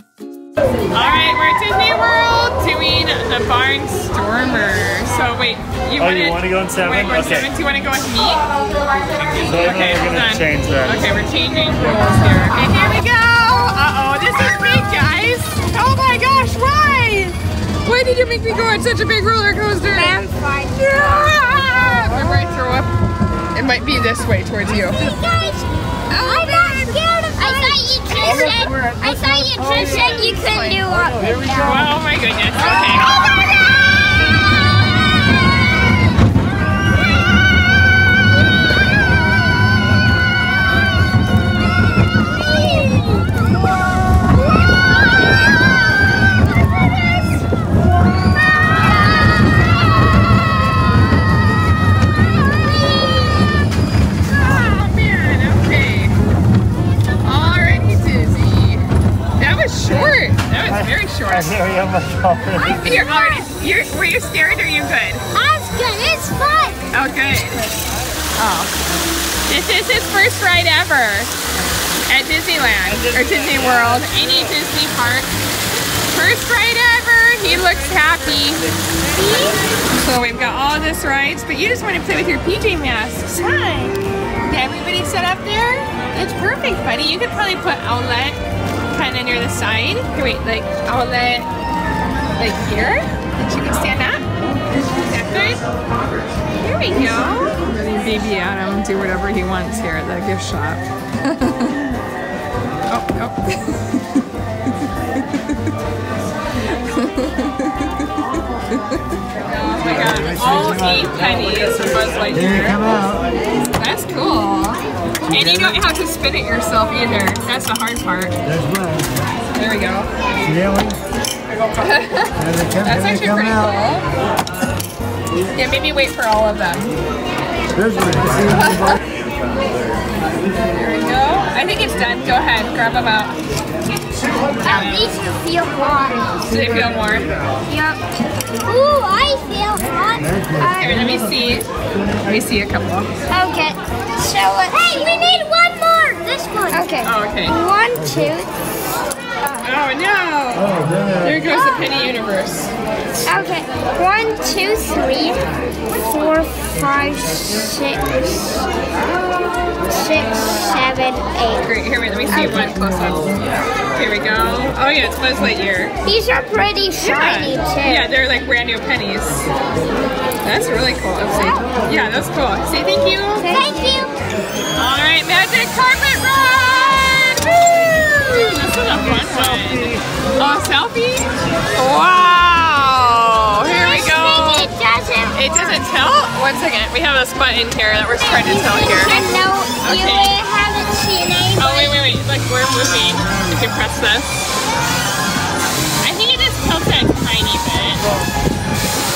Alright, we're at Disney World doing a barnstormer. So wait, you Oh, want you wanna go in seven? Wait, we're Okay. seven. Do you want to go with me? So Okay, we're gonna change that. Okay, we're changing rules here. Okay, here we go. Uh oh, this is big, guys. Oh my gosh, why? Why did you make me go on such a big roller coaster? I'm fine. Yeah! Remember, I throw up. It might be this way towards you. Guys, I'm not scared of I thought you just said, I thought you just said you couldn't do up and. Oh my goodness. Okay. Oh short. That was very I short. hear you already. You're already. You're, were you scared or are you good? That's good. It's fun. Oh, good. Oh. This is his first ride ever at Disneyland or Disney World, any Disney park. First ride ever. He looks happy. So we've got all this rides, but you just want to play with your PJ masks. Hi. Yeah, everybody set up there? It's perfect, buddy. You could probably put outlet kind of near the side. Here, wait, like outlet like here that you can stand up. Is that good? Here we go. Letting baby Adam do whatever he wants here at the gift shop. oh, oh. oh my god. All eight pennies for Buzz Lightyear. That's cool. And you don't have to spin it yourself either. That's the hard part. There's one. There we go. That's actually pretty cool. Yeah, maybe wait for all of them. There's one. there we go. I think it's done. Go ahead, grab them out. At least you feel hot. Do they feel warm? Yep. Ooh, I feel hot. Here, let me see. Let me see a couple. Okay. So, uh, hey, we need one more. This one. Okay. Oh, okay. One, two. Oh no! There goes the Penny Universe. Okay. One, two, three, four, five, six, six, seven, eight. Great. Here, wait. Let me see one close up. Here we go. Oh yeah, it's Buzz Lightyear. These are pretty shiny yeah. too. Yeah, they're like brand new pennies. That's really cool. Let's see. Yeah, that's cool. Say thank you. Thank you. All right, magic carpet ride! Woo! This is a fun one. Oh, selfie? Wow! Here we go. It doesn't. It doesn't tilt? One second. We have this button here that we're trying to tell here. And no, you Okay. Haven't seen any. Oh, wait, wait, wait. Like, we're moving. If You press this. I think it just tilts a tiny bit.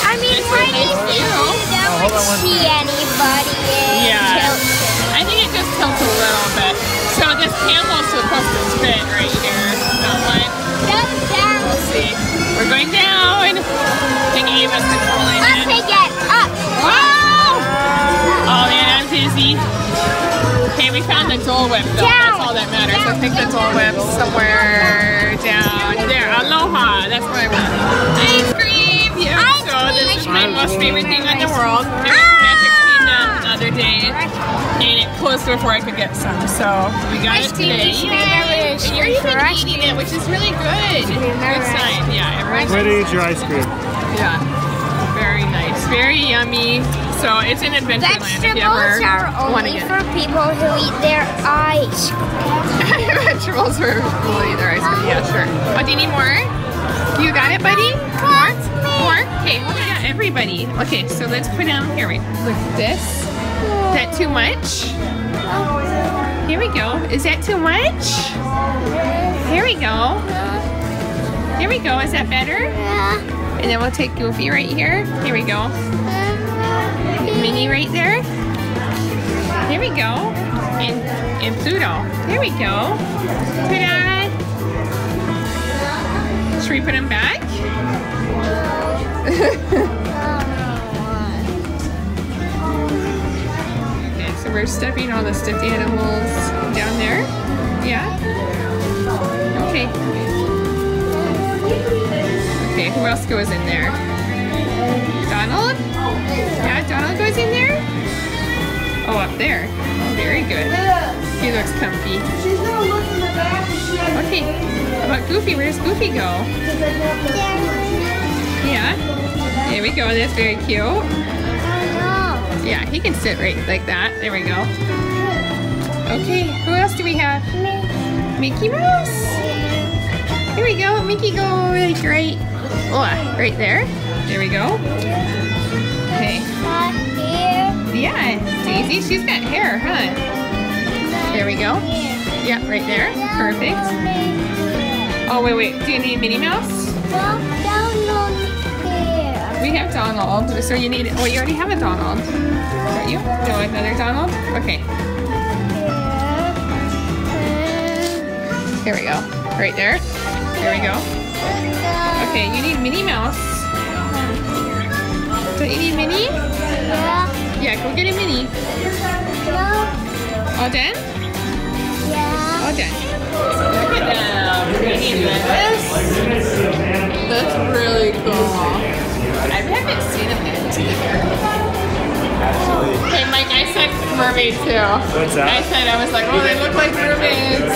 I mean, It's why do you think too. you don't see anybody in Yeah. tilted? I think it just tilts a little bit. So this handle's supposed to spin right here. That one. Go down. We'll see. We're going down. I think Ava's controlling Up it. again. Up. Wow! Oh man, I'm dizzy. Okay, we found the Dole Whip though. That's all that matters. I think the Dole Whip somewhere down there. Aloha. That's where I want. Ice cream. Yeah. Ice so this is my most favorite thing in the world. There was Magic Kingdom the other day, and it closed before I could get some. So we got Ice it today. is very And you're even fresh. eating it, which is really good. Good sign. Yeah, everyone's Way to eat your ice cream. yeah. Very nice. Very yummy. So it's if you Vegetables are only for people who eat their ice cream. Vegetables for people who eat their ice cream. Yeah, sure. Oh, do you need more? You got it, buddy? More? More? Okay, well, we got everybody. Okay, so let's put down, here, wait, look, this. Is that too much? Here we go. Is that too much? Here we go. Here we go. Is that better? Yeah. And then we'll take Goofy right here. Here we go. Minnie, right there. There we go. And, and Pluto. There we go. Ta-da! Should we put him back? okay, so we're stepping all the stuffed animals down there. Yeah? Okay. Okay, who else goes in there? Donald? Yeah, Donald goes in there? Oh, up there. Very good. He looks comfy. She's gonna look in the back Okay, how about Goofy? Where does Goofy go? Yeah. There we go. That's very cute. Yeah, he can sit right like that. There we go. Okay, who else do we have? Mickey Mouse. Here we go. Mickey go like right, oh, right there. There we go. Okay. Yeah, Daisy, she's got hair, huh? There we go. Yeah, right there. Perfect. Oh, wait, wait. Do you need Minnie Mouse? We have Donald. So you need, oh, you already have a Donald. Don't you? No, another Donald? Okay. Here we go. Right there. There we go. Okay, you need Minnie Mouse. Don't you need Minnie? Yeah, go get a Minnie. All done? All done. Look at them. Pretty lettuce. That's really cool. I haven't seen them yet. Hey Mike, I said mermaid too. What's that? I said I was like, oh, they look like mermaids.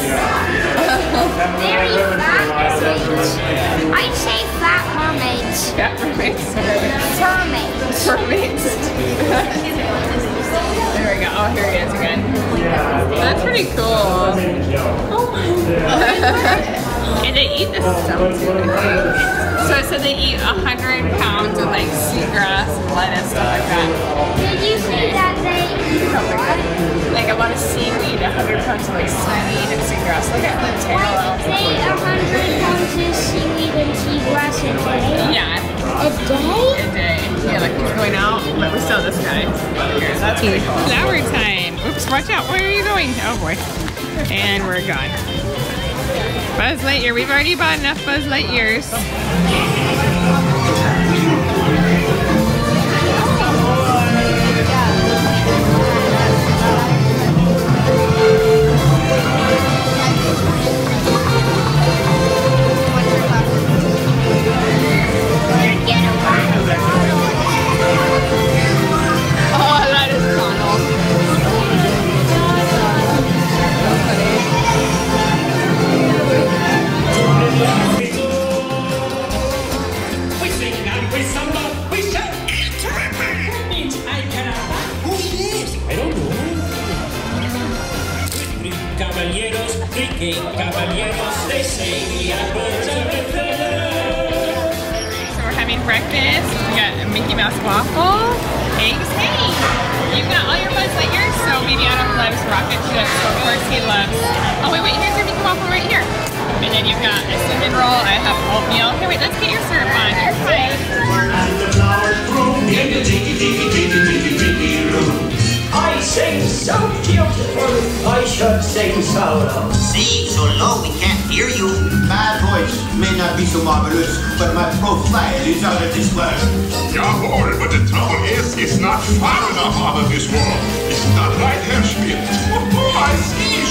Very fat mermaids. I'd say fat mermaids. yeah, mermaids. Mermaids. Mermaids. there we go. Oh, here he is again. That's pretty cool. Oh my god. and they eat this stuff too. I. So it said they eat a hundred pounds of like seagrass lettuce stuff like that. Did you see that they eat? Like a lot of seaweed, a hundred pounds of like seaweed and seagrass. Look at the tail. They eat a hundred pounds of seaweed and seagrass day. Yeah, A day? a day. Yeah, like he's going out, but we still this guy. Here, that's pretty cool. Flower time. Oops, watch out. Where are you going? Oh boy. And we're gone. Buzz Lightyear. We've already bought enough Buzz Lightyears. So we're having breakfast. We got a Mickey Mouse waffle, eggs. Hey, you've got all your Buzz Lightyears. So Baby Adam loves rocket ships. Of course he loves. Oh wait, wait. Here's your Mickey waffle right here. And then you've got a cinnamon roll. I have oatmeal. Here, wait. Let's get your syrup on. You're fine. I should sing so. See, so low we can't hear you. My voice may not be so marvelous, but my profile is out of this world. Jawohl, but the trouble is, it's not far enough out of this world. It's not right, Herr Schmidt. Oh, I see,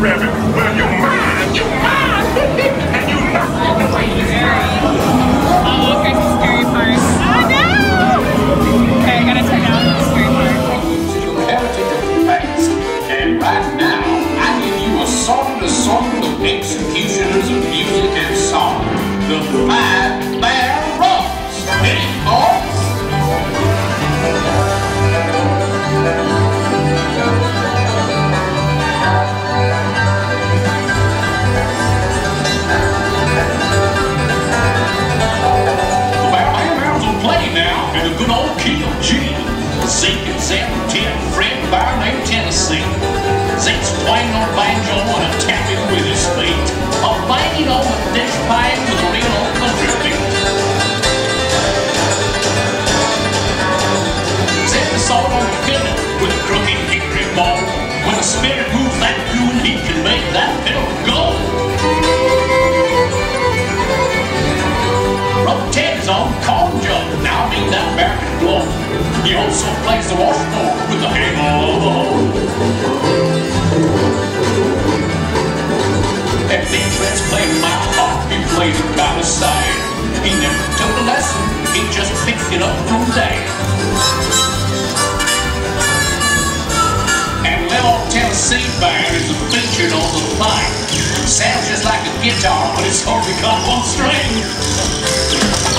Rabbit? make that film go. Rob Ted's on Corn Jug, now I that American dwarf. He also plays the washboard with the hammer. And Big Red's playing my heart, he plays it by the side. He never took a lesson, he just picked it up from there. Sounds just like a guitar, but it's only got one string.